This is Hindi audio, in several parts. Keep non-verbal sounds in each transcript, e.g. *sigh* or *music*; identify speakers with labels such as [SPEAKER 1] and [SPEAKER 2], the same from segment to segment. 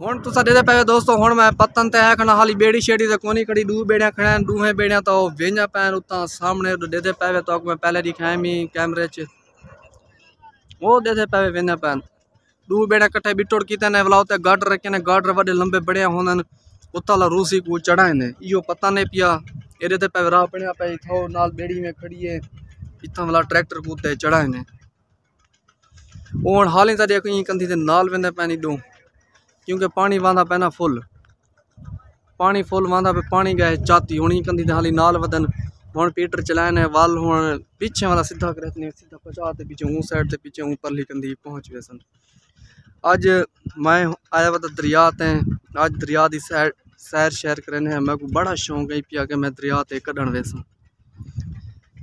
[SPEAKER 1] ਹੁਣ ਤੁਸੀਂ ਦੇ ਪਏ ਦੋਸਤੋ ਹੁਣ ਮੈਂ ਪਤਨ ਤੇ ਹੈ ਖਣਾ ਹਾਲੀ ਬੇੜੀ ਛੇੜੀ ਤੇ ਕੋਨੀ ਕੜੀ ਦੂ ਬੇੜਿਆਂ ਖੜਾਂ ਦੂਹੇ ਬੇੜਿਆਂ ਤਾਂ ਉਹ ਵੇਂਜਾ ਪੈਣ ਉਤਾਂ ਸਾਹਮਣੇ ਦੇ ਦੇ ਪਏ ਤਾਂ ਮੈਂ ਪਹਿਲੇ ਦਿਖਾਇਆ ਮੀ ਕੈਮਰੇ 'ਚ ਉਹ ਦੇ ਦੇ ਪਏ ਵੇਂਜਾ ਪੈਣ ਦੂ ਬੇੜਾ ਇਕੱਠੇ ਬਿਟੋੜ ਕੀਤੇ ਨੇ ਵਲਾਉ ਤੇ ਗਾਡਰ ਰੱਖੇ ਨੇ ਗਾਡਰ ਵੱਡੇ ਲੰਬੇ ਬੜਿਆ ਹੁੰਦੇ ਨੇ ਉੱਤਾ ਲਾ ਰੂਸੀ ਕੋ ਚੜਾਏ ਨੇ ਇਹੋ ਪਤਾ ਨਹੀਂ ਪਿਆ ਇਹਦੇ ਤੇ ਪੈ ਰਾਹ ਪਣਿਆ ਪਈ ਥੋ ਨਾਲ ਬੇੜੀ ਵਿੱਚ ਖੜੀਏ ਇੱਥਾਂ ਵਾਲਾ ਟਰੈਕਟਰ ਕੋ ਤੇ ਚੜਾਏ ਨੇ ਉਹ ਹੁਣ ਹਾਲੇ ਤਾਂ ਦੇਖੋ ਇਹ ਕੰਦੀ ਦੇ ਨਾਲ ਵੰਦੇ ਪੈਣੀ ਡੂ क्योंकि पानी वांदा पैना फुल। पानी फुल वांदा पे पानी गए चाती होनी, कंदी हाली नाल वदन हूँ पीटर चलाने वाल हुन पीछे वाला सीधा करे सीधा पचा पीछे ऊ साइड ते पीछे ऊँ परली कंदी पहुँच गए सन। अज मैं आया वह दरिया ते, आज दरिया की सैर सैर शैर करने है। मैं को बड़ा शौक है पिया के मैं दरिया ते कढण वेसन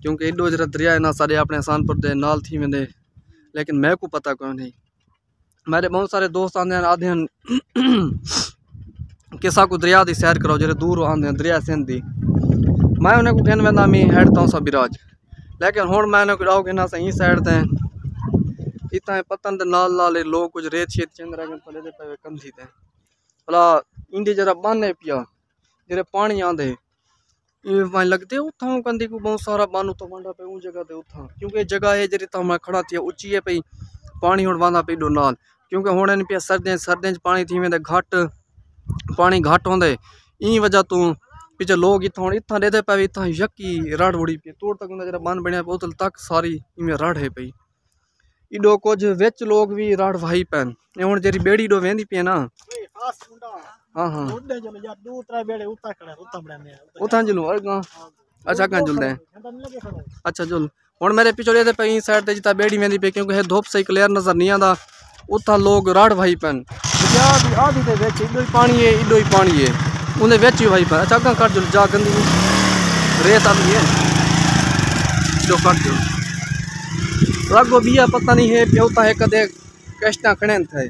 [SPEAKER 1] क्योंकि एडो जरा दरिया है ना सारे अपने आसानपुर के नाल थी वेंदे। लेकिन मैं को पता कोई नहीं मेरे बहुत सारे दोस्त आते हैं आते हैं। कि साकू दरिया की सैर कराओ जो दूर आते हैं, दरिया सिंध की मैं उन्हें को कहने वादा, मैं हेड तो सा बिराज। लेकिन हूँ मैं उन्हें आओ कहना सही सैड साइड ते इतना पतन के नाल लाल लोग कुछ रेत शेत चंद रह पले पे कंधी ते। भला इंडी जरा बाने पिया जरा पानी आते वाई लगते उथा कंधी को बहुत सारा बन उतो बंडा पे उस जगह ते क्योंकि जगह है जी तो खड़ा थी उची है पी पानी हूँ बहुत पे डो नाल ਕਿਉਂਕਿ ਹੁਣ ਇਹਨ ਪਿਆ ਸਰਦੀਆਂ ਸਰਦੀਆਂ ਚ ਪਾਣੀ ਥੀਵੇਂ ਦੇ ਘੱਟ ਪਾਣੀ ਘੱਟ ਹੁੰਦੇ ਇਹ ਵਜ੍ਹਾ ਤੋਂ ਪਿੱਛੇ ਲੋਕ ਇੱਥੋਂ ਹੁਣ ਇੱਥਾਂ ਦੇ ਦੇ ਪਏ ਇੱਥਾਂ ਯੱਕੀ ਰੜ ਵੜੀ ਪਈ ਤੋੜ ਤੱਕ ਦਾ ਜਿਹੜਾ ਬੰਨ ਬਣਿਆ ਬੋਤਲ ਤੱਕ ਸਾਰੀ ਇਵੇਂ ਰੜ ਹੈ ਪਈ ਇਡੋ ਕੁਝ ਵਿੱਚ ਲੋਕ ਵੀ ਰੜ ਵਾਈ ਪੈਣ ਇਹ ਹੁਣ ਜਿਹੜੀ ਬੇੜੀ ਡੋ ਵੇਂਦੀ ਪਈ ਨਾ हाँ हाँ उठां जुलू अगा अच्छा कहाँ जुलते हैं अच्छा जुल ਹੁਣ ਮੇਰੇ ਪਿਛੋੜੇ ਦੇ ਪਈ ਸਾਈਡ ਤੇ ਜਿੱਤਾ ਬੇੜੀ ਵੇਂਦੀ ਪਈ ਕਿਉਂਕਿ ਇਹ ਧੁੱਪ ਸਹੀ ਕਲੀਅਰ ਨਜ਼ਰ उतां लोग रड़ वही पन आधी पानी है इडो ही पानी है उन्हें बेच ही वही पन अच्छा अगर कट जुल जा गंदी रेत आती है इडो कट जुल रगो बिया पता नहीं है प्योता है कदे कैशटा खड़े थे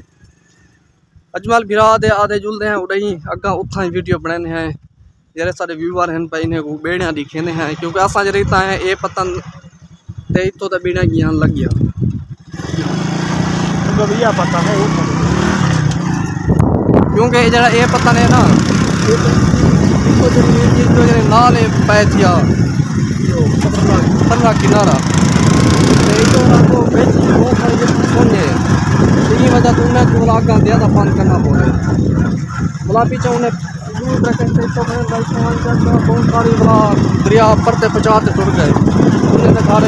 [SPEAKER 1] अजमल भिरा दे आधे जुलते हैं उड़े ही अगर उतना ही वीडियो बनाने हैं जैसे सारे व्यूवर हैं भाई इन्हें बेड़िया दिखेने हैं क्योंकि असा जरे है ये पतन ते तो बीड़ा गियान लग गया क्योंकि एह् जेह्ड़ा एह् पता नहीं ना? नाल पै थिया पतला किनारा। ते इत्थों अग्गों बिच बहुत सारे सोने। इन्हीं वजह तो उन्हें ज़्यादा करना पौंदा भला पीछे उन्हें दूर तो बहुत सारी भला दरिया पर ते पचा टुट गए। उन्हें ते सारे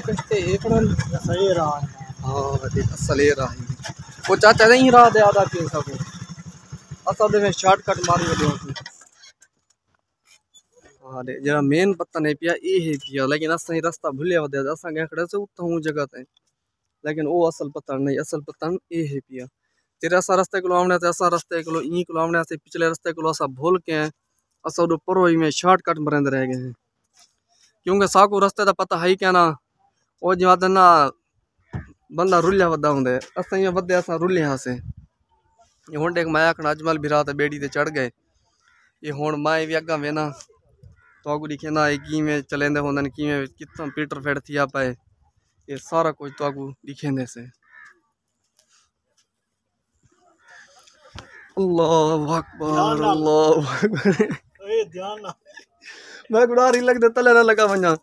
[SPEAKER 1] कश्ते एकड़न हाँ। वधे असले राही वो चाचा नहीं राह दे आदा के सब। असल में शॉर्टकट मारी वधे होती हाँ दे जरा मेन पता नहीं पिया ये है पिया लेकिन असा रास्ता असा से जगह ते लेकिन वो असल पता नहीं असल पता ये है पिया। तेरे असा रास्ते को ते असा रास्ते को ई को से पिछले रास्ते को असा भूल के हैं। असा उधर परो में शॉर्टकट मरेंद रह गए हैं। क्योंकि साकू रास्ते का पता है ही क्या ना वो जवाद ना बंदा रुलिया वदा होंगे असा वधे असा रुलिया हासे ये हुन देख मैं आखना अजमल भी रात बेड़ी ते चढ़ गए ये हुन मैं भी अग्गा वेना तो अगू दिखेंदा है किवें चलेंदे होंदे किवें कित्थों पीटर फेड़ थिया पाए ये सारा कुछ तो अगू दिखेंदे से अल्लाह अकबर अल्लाह अकबर मैं गुड़ारी लग दे तले ना लगा वञा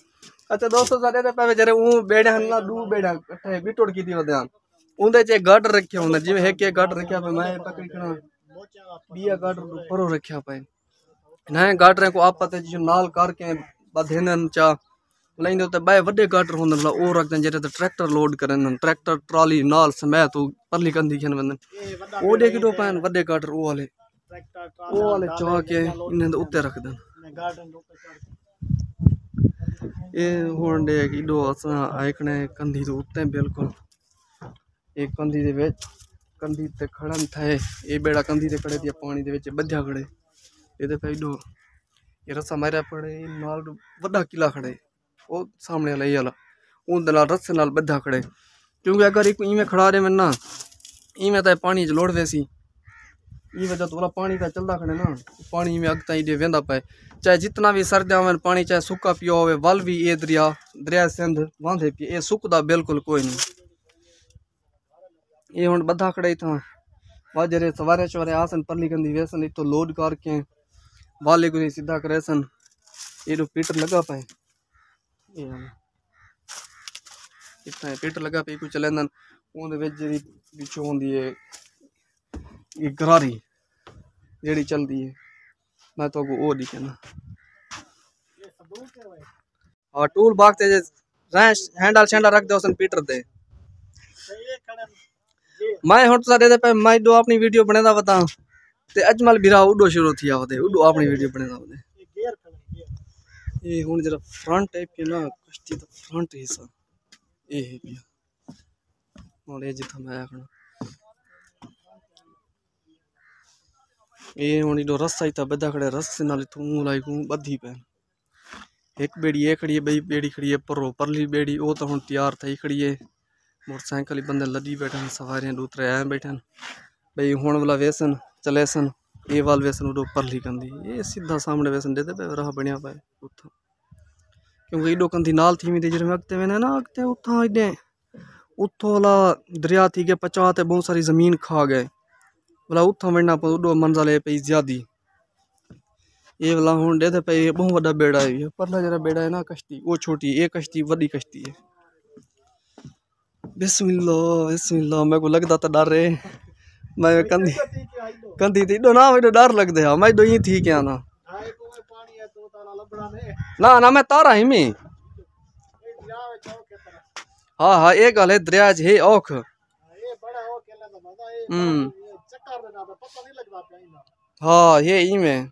[SPEAKER 1] अच्छा दोस्तों सारे ते पे जरे ऊ बेड़ियां ना दू बेड़ियां इकट्ठे बिटोड़ की थी वदयां उंदे च गड रखे होंदे जिवें हेके गड रखिया पे मैं पकड़ी कना बिया गड परो रखिया पे नए गाडरे को आपत जो नाल करके बधेनन चा ਲੈਂਦੇ ਉੱਤੇ ਬੈ ਵੱਡੇ ਗਾਟਰ ਹੁੰਦੇ ਨੇ ਉਹ ਰੱਖਦੇ ਜਿਹੜੇ ਤੇ ਟਰੈਕਟਰ ਲੋਡ ਕਰਨ ਟਰੈਕਟਰ ਟਰਾਲੀ ਨਾਲ ਸਮੇਤ ਉਹ ਪਰਲੀ ਕੰਦੀ ਖਨ ਬੰਦਨ ਉਹ ਦੇ ਕਿਡੋ ਪੈਨ ਵੱਡੇ ਗਾਟਰ ਉਹ ਵਾਲੇ ਉਹ ਵਾਲੇ ਚਾ ਕੇ ਇਹਨਾਂ ਦੇ ਉੱਤੇ ਰੱਖ એ હોંડે કીડો અસાं આકણે કંધી તો ઉતે બિલકુલ એ કંધી દે ਵਿੱਚ, ਕੰਧੀ ਤੇ ਖੜਨ થાય ਇਹ। ਬੇੜਾ ਕੰਧੀ ਤੇ ખੜੇ ત્યાં ਪਾਣੀ ਦੇ ਵਿੱਚ બધા ਖੜੇ। ਇਹਦੇ ਤੇ ਫਾਇਦੋ ਇਹ ਰਸਾ ਮਾਰਿਆ ਪੜੇ ਨਾਲ ਵੱਡਾ ਕਿਲਾ ਖੜੇ। ਉਹ ਸਾਹਮਣੇ ਵਾਲਾ, ਇਹ ਵਾਲਾ। ਉਹਦੇ ਨਾਲ ਰਸੇ ਨਾਲ બધા ਖੜੇ। ਕਿਉਂਕਿ ਅਗਰ ਇੱਕ ਇਵੇਂ ਖੜਾ ਰਹੇ ਮੈਂ ਨਾ, ਇਵੇਂ ਤਾਂ ਪਾਣੀ 'ਚ ਲੋੜਦੇ ਸੀ। ਇਹ ਵਜ੍ਹਾ ਤੋਂ ਪਾਣੀ ਤਾਂ ਚੱਲਦਾ ਖੜੇ ਨਾ ਪਾਣੀ में अग ताई दे वेंदा पे चाहे जितना भी सर्दियां में पानी चाहे सुक्का पियो होवे वल भी ये दरिया दरिया सिंध वांधे पी ये सुकदा बिल्कुल कोई नहीं ये हुन बधा खड़े था वाजरे सवारे सवारे आसन परली कंदी वेसन इतो लोड करके वाले को सीधा करे सन ये जो पीटर लगा पाए ये इतना पीटर लगा पे कुछ चलेंदन ਉਹਦੇ ਵਿੱਚ ਜਿਹੜੀ ਵਿੱਚੋਂ ਹੁੰਦੀ ਹੈ एह् गरारी, जेह्ड़ी चलदी है मैं तो वो नहीं कहना। और टूल बाग ते हैंडल शैंडल रख दे उसने पीटर दे। मैं हूँ तुसा दे पे मैं दो अपनी वीडियो बने दा बता ते। अजमल बिरा उडो शुरू थिया होते उडो अपनी वीडियो बने दा होते ये हूँ जरा फ्रंट टाइप के ना कुश्ती तो फ्रंट हिस्सा। ये है और ये जितना मैं आखना। એ ઓણીડો રસાઈ તા બધા કડે રસીના લીધું હું લાગ્યું બધી પેન એક બેડી એ ખડીએ બે બેડી ખડીએ પરો પરલી બેડી ઓ તો હું તૈયાર થઈ ખડીએ मोटरसाइकिल बंदे लदी बैठे सवारियाँ दूतरे ऐ बैठे भाई हूँ वाला वेसन, चले सन, ए वाल वेसन उड़ो परली कंधी ये सीधा सामने वेसन देते पे राह बनया पाए उतो क्योंकि इडो कंधी नाल थी मीते जिसमें अगते मैंने ना, अगते उतना इडे। उतो वाला दरिया थी गए पचाते बहुत सारी ज़मीन खा गए। भला उथा वड़ना पे उडो मंजा ले पई ये वाला हूँ डे पे ये बहुत बेड़ा है परला जरा बेड़ा है ना कश्ती वो छोटी ये कश्ती बड़ी कश्ती है बिस्मिल्ला बिस्मिल्ला मेरे को लगता था डर रे मैं कंधी कंधी थी ना मेरे डर लगते है मैं दो ही थी क्या ना ना ना मैं तारा ही में हाँ हाँ ये गल है दरियाज है औख हम्म हाँ ये ही में।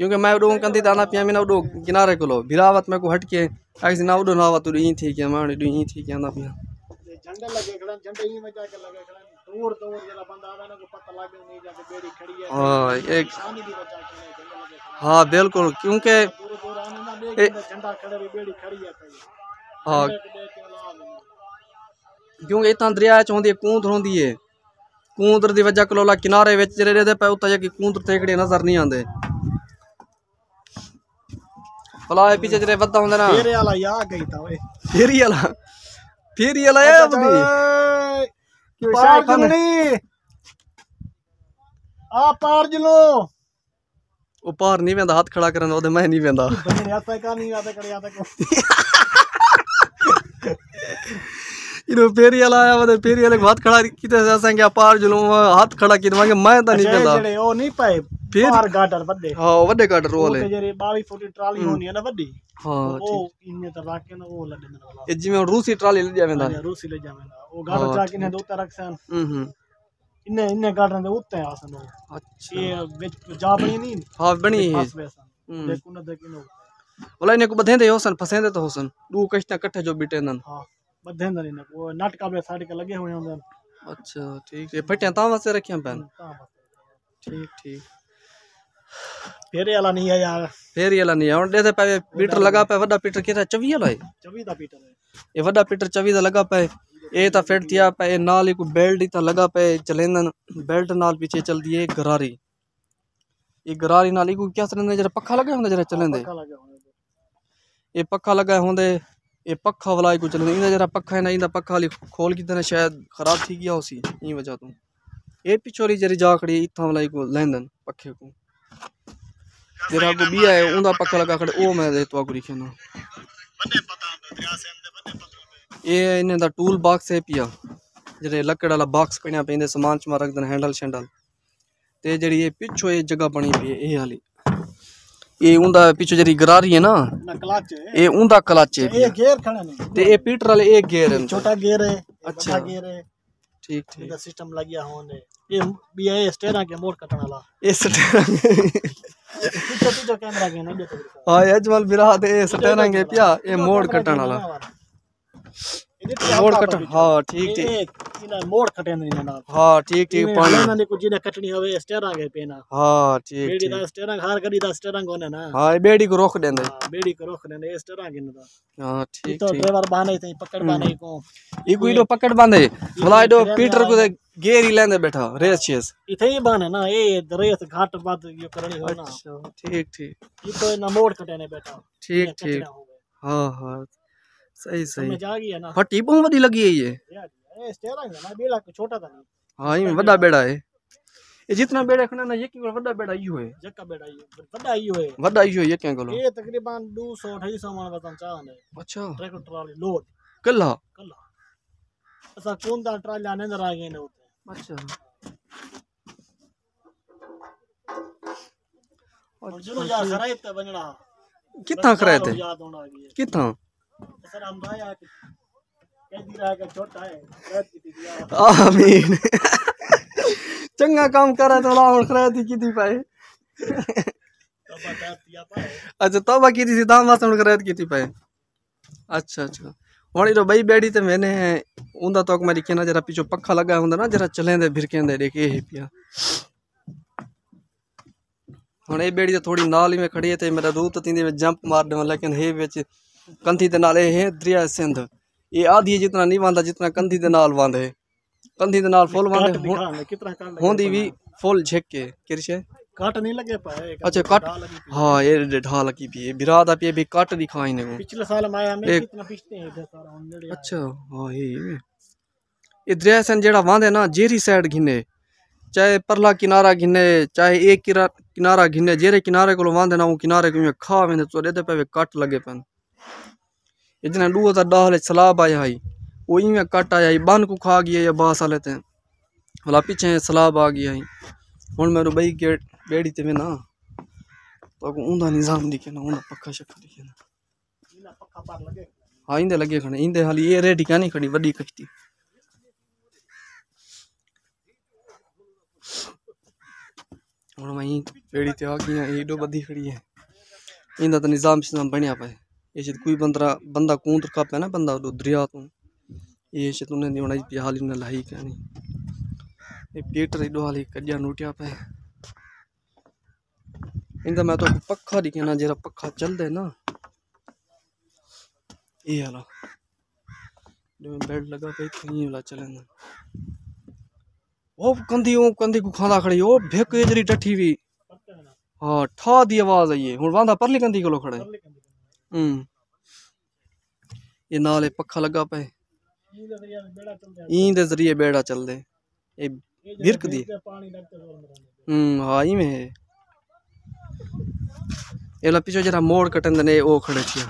[SPEAKER 1] क्योंकि मैं उडो कंदी दाना पिया मैं उडो किनारे को लो। भिरावत में को हट के ऐसे ना उडो नावत उडो ई थी के मैं ई थी के ना पिया।
[SPEAKER 2] झंडे लगे खड़न झंडे ही में जाके लगे खड़न दूर दूर जरा बंदा आवे ना को पता लगे नहीं जाके बेड़ी खड़ी है।
[SPEAKER 1] हाँ एक
[SPEAKER 2] खड़े
[SPEAKER 1] हाँ। बिल्कुल क्योंकि
[SPEAKER 2] दूर दूर आने ना देख झंडा खड़े भी बेड़ी खड़ी है
[SPEAKER 1] हाँ। क्योंकि इतना दरिया च होंदी कूंद होंदी है। कूंदर दी वजह कोला किनारे विच जेह्ड़े रेह्दे पे उत्थे जेह्की कूंदर तेकड़े नजर नहीं आंदे भला एह् पिच्छे जेह्ड़े बद्दा होंदे ना
[SPEAKER 2] तेरे वाला या गई था ओए
[SPEAKER 1] फेरी आला फेरी आला ए बदी
[SPEAKER 2] पार जुलनी आ पार जुलो
[SPEAKER 1] ਉਹ ਪਾਰ ਨਹੀਂ ਵੇਂਦਾ ਹੱਥ ਖੜਾ ਕਰਨ ਉਹਦੇ ਮੈਂ ਨਹੀਂ ਵੇਂਦਾ
[SPEAKER 2] बने रहता का नहीं आता कर आता *laughs* को
[SPEAKER 1] ਇਹਨੂੰ ಇದು ಪೇರಿಯಲ
[SPEAKER 2] ಯಾವದ ಪೇರಿಯಲ ಹಾತ್ ಖಡ
[SPEAKER 1] ಕಿತ
[SPEAKER 2] ಸಂಗೆ ಪಾರ್ ಜುಲು
[SPEAKER 1] ಹಾತ್ ಖಡ ಕಿತ ಮಂಗೆ ಮೈ
[SPEAKER 2] ತ
[SPEAKER 1] ನಿ
[SPEAKER 2] ಪೆಂದ ಓ ನಿ ಪೈ ಪಾರ್ ಗಾಟರ್ ವಡ್ಡೆ ಹಾ ವಡ್ಡೆ
[SPEAKER 1] ಗಾಟರ್
[SPEAKER 2] ರೋಲೆ ಜರಿ 42 ಫುಟ್ ಟ್ರಾಲಿ ಹೋನಿ ಅನ ವಡ್ಡಿ ಹಾ ಓ
[SPEAKER 1] ಇನ್ನ ತ ರಾಕೆ ನ ಓ ಲಡ್ಡೆ ನ
[SPEAKER 2] ಎಜ್ಜಿ ಮೇ ರೂಸಿ ಟ್ರಾಲಿ ಲೆ ಜಾವೆಂದ ರೂಸಿ ಲೆ ಜಾವೆಂದ ಓ ಗಾಟರ್
[SPEAKER 1] ಜಾಕೆ ನೆ
[SPEAKER 2] ದೋತ ರಕ್ಷನ್ ಹ್ಮ್ ಹ್ಮ್ इन इन गार्डन
[SPEAKER 1] दे
[SPEAKER 2] उत्ते आसन अच्छा ये विच
[SPEAKER 1] जा बनी नहीं
[SPEAKER 2] हाँ बनी
[SPEAKER 1] है
[SPEAKER 2] देखो ना देखो
[SPEAKER 1] बोला इने को बधेंदे होसन फसेंदे तो होसन दू कश्ता कट्ठे जो
[SPEAKER 2] बिटेनन हाँ बधेंदा नहीं पे के लगे हुए हैं
[SPEAKER 1] अच्छा ठीक है। फटे ता वास्ते रखे
[SPEAKER 2] हैं पेन
[SPEAKER 1] ठीक ठीक।
[SPEAKER 2] वाला नहीं है
[SPEAKER 1] यार। वाला नहीं है। और देते पे पीटर लगा पे वड्डा पीटर वाला है?
[SPEAKER 2] दा पीटर है।
[SPEAKER 1] ये वड्डा पीटर दा लगा पे। ए ता पे। नाल एक बेल्ट ता लगा पे। चलेंदन बेल्ट नाल पीछे चल दिए गरारी। ये गरारी नाल एक क्या जरा लगे होंदे जरा चलेंदे ये लगा होंदे। ये पखा वाला कुछ नहीं इन जरा पखा है ना इंदा पखा वाली खोल कि शायद खराब थी गया उसी इन वजह तो। ये पिछोरी जरी जाकड़ी इतना वाला को लेंदन पखे को। जरा को भी आए, उंदा पखा लगा खड़े वो मैं तो तो लिखे ना। ये इन्हें टूल बाक्स है पिया, जरे लकड़ वाला बाक्स पड़िया पे समान सामान च मार हैंडल शैंडल। तो जी ये पिछो ये जगह बनी पी ए हाली। ये
[SPEAKER 2] उंदा पीछे
[SPEAKER 1] जरी गरारी है ना?
[SPEAKER 2] ये उंदा कलाचे ये
[SPEAKER 1] गियर खड़ा ते ये पीटर वाले एक
[SPEAKER 2] गियर है। छोटा
[SPEAKER 1] गियर
[SPEAKER 2] है अच्छा। गियर
[SPEAKER 1] है। ठीक
[SPEAKER 2] ठीक। इनका सिस्टम लग होने। ये भी है स्टेरा के मोड़ कटने वाला।
[SPEAKER 1] ये स्टेरा
[SPEAKER 2] पीछे पीछे कैमरा के ना
[SPEAKER 1] हाँ अजमल बिरा ते स्टेरा के पिया ये मोड़ कटने वाला। मोड़ कट। हाँ ठीक ठीक।
[SPEAKER 2] इना मोड़ कटे नहीं ना
[SPEAKER 1] हाँ ठीक ठीक पानी।
[SPEAKER 2] ना ने कुछ ने कटनी होवे स्टेरिंग है पेना
[SPEAKER 1] हाँ ठीक
[SPEAKER 2] बेड़ी दा स्टेरिंग हार गड़ी दा स्टेरिंग होने ना?
[SPEAKER 1] हाँ बेड़ी को रोक देंदे।
[SPEAKER 2] हाँ, बेड़ी को रोक ने स्टेरिंग इन दा।
[SPEAKER 1] हाँ
[SPEAKER 2] ई
[SPEAKER 1] ठीक।
[SPEAKER 2] तो ड्राइवर बाने थे पकड़ बाने को
[SPEAKER 1] इको। इडो पकड़ बांधे भला इडो पीटर को गेर ही लेंदे बैठा रेस चेस।
[SPEAKER 2] इथे ही बाने ना ए रेत घाट बाद यो करनी हो ना।
[SPEAKER 1] अच्छा ठीक ठीक।
[SPEAKER 2] ई तो ना मोड़ कटे ने बैठा।
[SPEAKER 1] ठीक ठीक। हाँ हाँ। सही सही।
[SPEAKER 2] समझ आ गई ना।
[SPEAKER 1] फटी बहुत बड़ी लगी है ये।
[SPEAKER 2] ए है ना को छोटा था
[SPEAKER 1] हाँ ये बड़ा बेड़ा है। ये जितना बेड़ा खड़ा ना ये की बड़ा बेड़ा यो है
[SPEAKER 2] जक्का बेड़ा ये बड़ा ही होए।
[SPEAKER 1] बड़ा यो ये क्या गलो
[SPEAKER 2] ये तकरीबन 200 250 मन वतन चाहने
[SPEAKER 1] अच्छा।
[SPEAKER 2] Tractor trolley load.
[SPEAKER 1] कल्ला?
[SPEAKER 2] कल्ला। असा कौन दा ट्राली आने अंदर आ गए ने
[SPEAKER 1] अच्छा।
[SPEAKER 2] और जो जा खराई ते बनना
[SPEAKER 1] कितना
[SPEAKER 2] आ गई
[SPEAKER 1] कितना
[SPEAKER 2] सर हम आया कि कह दी रहा कि छोटा है रेत की दिया
[SPEAKER 1] आमीन चंगा काम करे तो ला हुन खराती किती पाए
[SPEAKER 2] तो बता दिया पाए
[SPEAKER 1] अच्छा तौबा कीती सी दाम वासण खरात कीती पाए अच्छा अच्छा ਹੁਣ ਇਹ ਬਈ ਬੈੜੀ ਤੇ ਮੈਨੇ ਉਹਦਾ ਤੱਕ ਮੈਂ ਲਿਖਿਆ ਨਾ ਜਰਾ ਪਿੱਛੋਂ ਪੱਖਾ ਲੱਗਾ ਹੁੰਦਾ ਨਾ ਜਰਾ ਚਲੇਂਦੇ ਫਿਰਕੇਂਦੇ ਦੇਖ ਇਹ ਪਿਆ ਹੁਣ ਇਹ ਬੇੜੀ ਤੇ ਥੋੜੀ ਨਾਲ ਹੀ ਮੈਂ ਖੜੀ ਹੈ ਤੇ ਮੇਰਾ ਰੂਹ ਤਤੀ ਦੇ ਵਿੱਚ ਜੰਪ ਮਾਰ ਦੇਵਾਂ ਲੇਕਿਨ ਇਹ ਵਿੱਚ ਕੰਧੀ ਦੇ ਨਾਲ ਇਹ ਦਰਿਆ ਸਿੰਧ ਇਹ ਆਧੀ ਜਿਤਨਾ ਨਹੀਂ ਵਾਂਦਾ ਜਿਤਨਾ ਕੰਧੀ ਦੇ ਨਾਲ ਵਾਂਦੇ ਕੰਧੀ ਦੇ ਨਾਲ ਫੁੱਲ ਵਾਂਦੇ
[SPEAKER 2] काट दिखा ने कितना काट लगे
[SPEAKER 1] ਹੁੰਦੀ ਵੀ ਫੁੱਲ ਛਿੱਕ ਕੇ ਕਿਰਸ਼ੇ
[SPEAKER 2] काट नहीं लगे पाए एक
[SPEAKER 1] अच्छा कट
[SPEAKER 2] ढाल लगी पई।
[SPEAKER 1] हाँ ये ढा लगी पी है बिराद आप ये भी कट दिखाई ने को
[SPEAKER 2] पिछले साल में आया मैं
[SPEAKER 1] एक-
[SPEAKER 2] कितना पिछते हैं इधर सारा उन्हें
[SPEAKER 1] अच्छा हाँ ये ये ये दरिया जेड़ा वांदे ना जेरी साइड घिने चाहे परला किनारा घिने चाहे एक किरा किनारा घिने जेरे किनारे को वांदे ना वो किनारे को में खा वेंदे तो देते पे कट लगे पन जना डू ता डाल सलाब आया है। वो ही में कट आया है बन को खा गया या बास लेते हैं भला पीछे सलाब आ गया है। हुन मेरे भाई गेट बेड़ी ते में ना तो ऊंदा निज़ाम दिखे ना ऊंदा पक्का शक्का दिखे ना। हाँ इंदे लगे खड़े, इंदे हाली ये रेडी क्या नहीं खड़ी बड़ी कश्ती। और मैं पेड़ी ते आ गई एडो बदी खड़ी है। इंदा तो निज़ाम शिजाम बनया पाए शायद कोई बंदा बंदा कूंत का पे ना बंदा दरिया तो। शायद उन्हें नहीं होना पिया हाली ने लाई क्या नहीं। ये पीटर एडो हाली कडिया नोटिया पे। इंदा मैं तो पक्का दिखे ना जरा पक्का चल दे ना। ये वाला। जो बेड लगा पे कहीं वाला चले ना ओ कंधी ओ कंधी को खाना खड़ी ओ भेक ये जरी टठी भी
[SPEAKER 2] है
[SPEAKER 1] हाँ ठा दी आवाज़ आई है हुन वांदा परली कंधी कोलो खड़े। ये नाले पक्का लगा पे।
[SPEAKER 2] ले ये दरिया में बेड़ा चल रहा
[SPEAKER 1] ई दे ज़रिए बेड़ा चल दे ये बिरक दी।
[SPEAKER 2] ये
[SPEAKER 1] हम्म हाँ में है। ये ला पीछे जरा मोड़ कटन ने, ओ खड़े छिया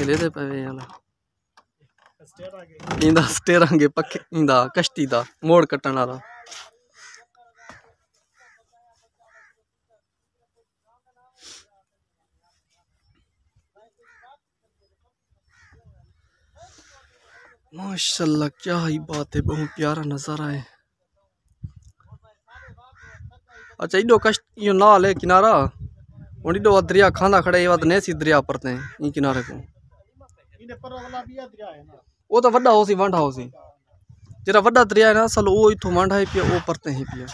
[SPEAKER 1] ये ले दे पे
[SPEAKER 2] आ गए
[SPEAKER 1] इंदा स्टेरांगे इंदा कश्ती दा, मोड़ कट्टण वाला माशाल्लाह, क्या ही बात है, बहुत प्यारा नज़ारा है। अच्छा इडो कष्ट यो नाल है किनारा। और इडो दरिया खाना खड़े ये बात नहीं सी दरिया पर ते, ई किनारे को।
[SPEAKER 2] वो तो वड्डा हो
[SPEAKER 1] सी वांढा हो सी जरा वड्डा दरिया है ना असल वो इथों वांढा है पिया वो परते ही पिया।